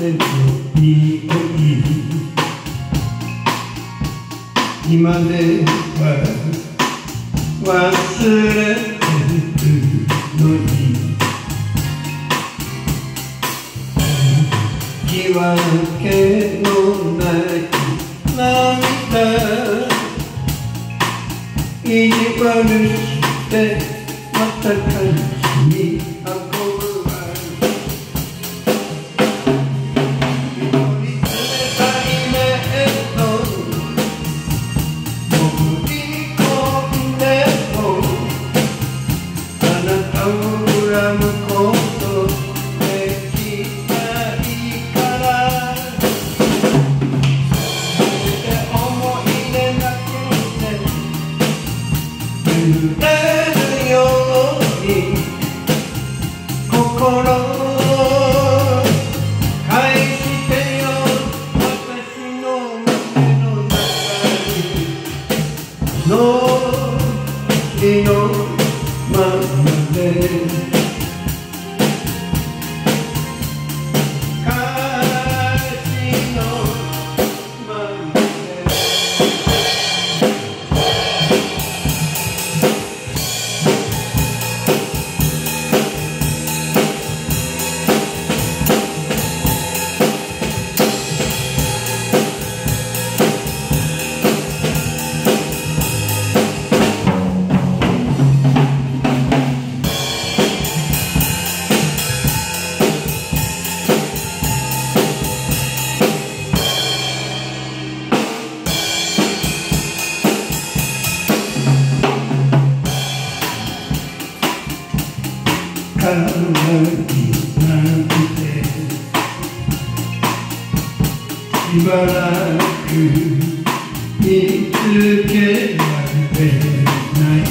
の匂い今では忘れてるのに。言い訳のない涙意地悪してまた悲しれるように心可愛いなんてしばらく見つけられない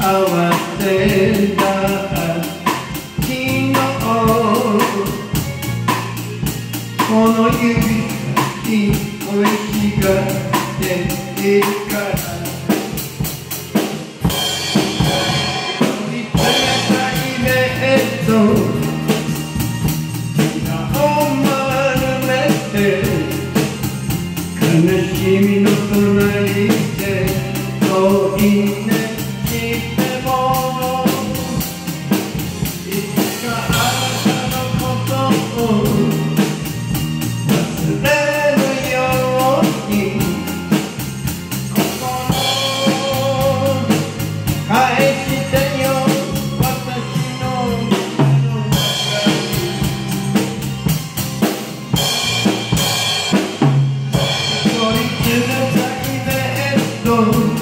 慌てた昨日この指先恋しがっているから。君の隣で遠いねしてもいつかあなたのことを忘れ stone